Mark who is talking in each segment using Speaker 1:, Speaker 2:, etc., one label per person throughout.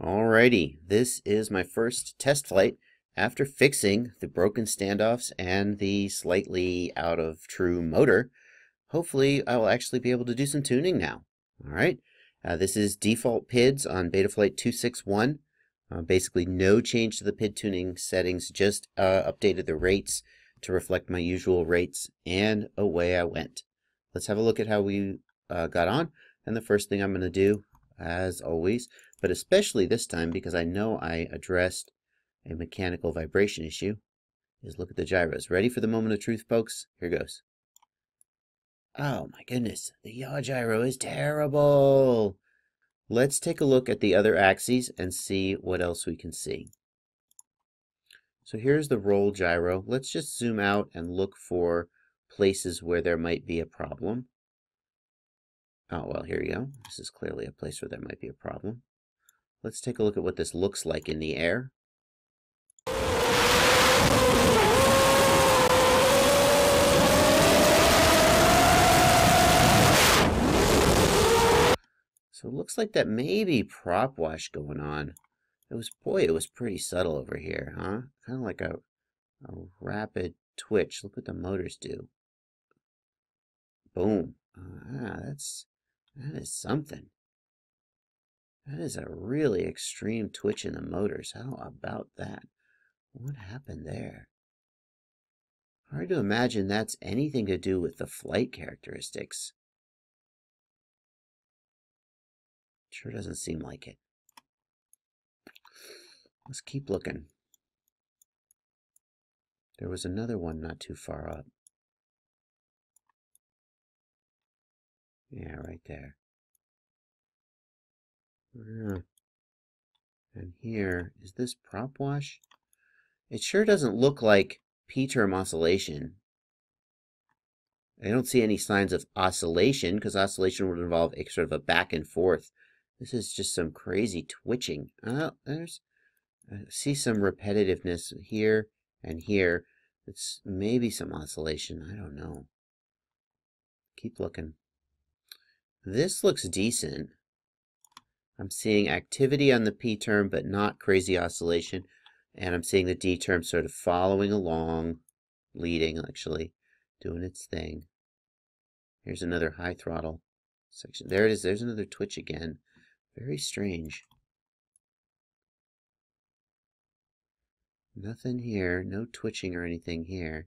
Speaker 1: Alrighty, this is my first test flight after fixing the broken standoffs and the slightly out of true motor. Hopefully I will actually be able to do some tuning now. Alright, uh, this is default PIDs on Betaflight 261. Uh, basically no change to the PID tuning settings, just uh, updated the rates to reflect my usual rates, and away I went. Let's have a look at how we uh, got on, and the first thing I'm going to do, as always, but especially this time because I know I addressed a mechanical vibration issue, is look at the gyros. Ready for the moment of truth, folks? Here goes. Oh my goodness, the yaw gyro is terrible. Let's take a look at the other axes and see what else we can see. So here's the roll gyro. Let's just zoom out and look for places where there might be a problem. Oh, well, here you go. This is clearly a place where there might be a problem. Let's take a look at what this looks like in the air. So it looks like that may be prop wash going on. It was, boy, it was pretty subtle over here, huh? Kind of like a, a rapid twitch. Look what the motors do. Boom. Ah, that's, that is something. That is a really extreme twitch in the motors. How about that? What happened there? Hard to imagine that's anything to do with the flight characteristics. Sure doesn't seem like it. Let's keep looking. There was another one not too far up. Yeah, right there. Yeah. And here, is this prop wash? It sure doesn't look like P-term oscillation. I don't see any signs of oscillation because oscillation would involve a sort of a back and forth. This is just some crazy twitching. Oh, there's, I see some repetitiveness here and here. It's maybe some oscillation. I don't know. Keep looking. This looks decent. I'm seeing activity on the P term, but not crazy oscillation. And I'm seeing the D term sort of following along, leading actually, doing its thing. Here's another high throttle section. There it is. There's another twitch again. Very strange. Nothing here. No twitching or anything here.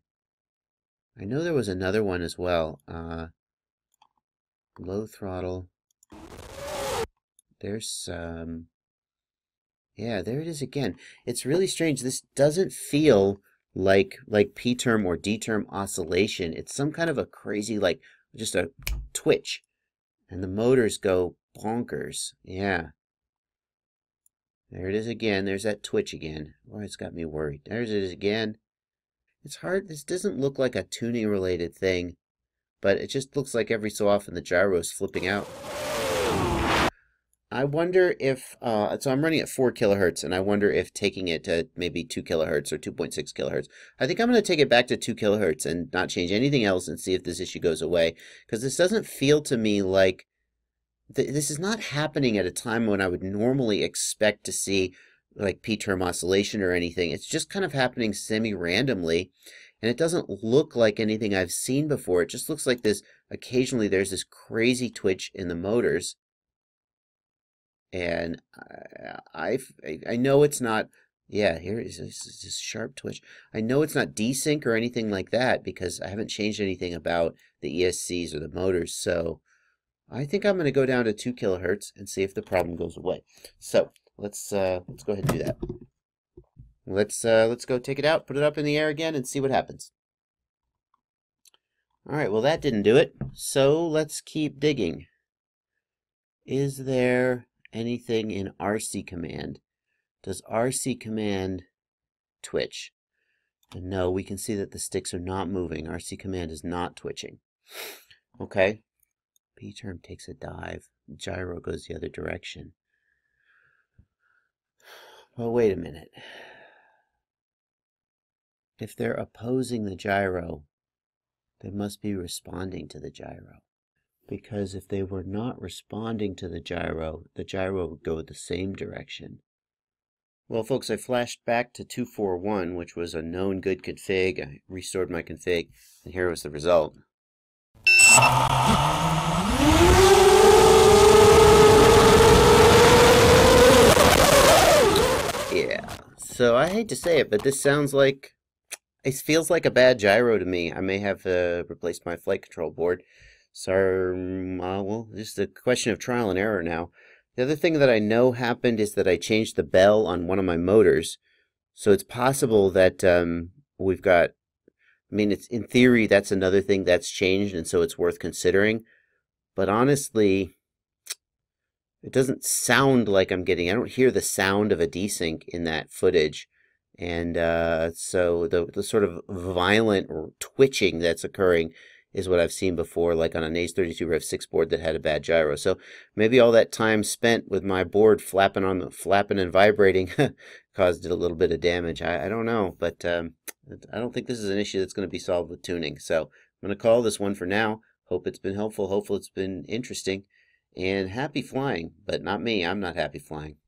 Speaker 1: I know there was another one as well. Uh, low throttle. There's some... Yeah, there it is again. It's really strange. This doesn't feel like like P term or D term oscillation. It's some kind of a crazy like just a twitch. And the motors go bonkers. Yeah. There it is again. There's that twitch again. Boy, it's got me worried. There's it is again. It's hard. This doesn't look like a tuning related thing, but it just looks like every so often the gyro is flipping out. I wonder if, uh, so I'm running at 4 kilohertz, and I wonder if taking it to maybe 2 kilohertz or 2.6 kilohertz. I think I'm going to take it back to 2 kilohertz and not change anything else and see if this issue goes away. Because this doesn't feel to me like, th this is not happening at a time when I would normally expect to see like P-term oscillation or anything. It's just kind of happening semi-randomly. And it doesn't look like anything I've seen before. It just looks like this, occasionally there's this crazy twitch in the motors and I, I, I know it's not. Yeah, here is this, sharp twitch. I know it's not desync or anything like that because I haven't changed anything about the ESCs or the motors. So I think I'm going to go down to two kilohertz and see if the problem goes away. So let's uh, let's go ahead and do that. Let's uh, let's go take it out, put it up in the air again, and see what happens. All right, well that didn't do it. So let's keep digging. Is there anything in RC command. Does RC command twitch? And no, we can see that the sticks are not moving. RC command is not twitching. Okay. P term takes a dive. Gyro goes the other direction. Well, wait a minute. If they're opposing the gyro, they must be responding to the gyro. Because if they were not responding to the gyro, the gyro would go the same direction. Well, folks, I flashed back to 241, which was a known good config. I restored my config, and here was the result. Yeah, so I hate to say it, but this sounds like, it feels like a bad gyro to me. I may have uh, replaced my flight control board. So, uh, well, this is a question of trial and error now. The other thing that I know happened is that I changed the bell on one of my motors. So it's possible that um, we've got, I mean, it's in theory, that's another thing that's changed, and so it's worth considering. But honestly, it doesn't sound like I'm getting, I don't hear the sound of a desync in that footage. And uh, so the, the sort of violent twitching that's occurring is what I've seen before, like on a Naze32 Rev 6 board that had a bad gyro. So maybe all that time spent with my board flapping on the flapping and vibrating caused it a little bit of damage. I, I don't know, but um, I don't think this is an issue that's going to be solved with tuning. So I'm going to call this one for now. Hope it's been helpful. Hopefully it's been interesting. And happy flying, but not me. I'm not happy flying.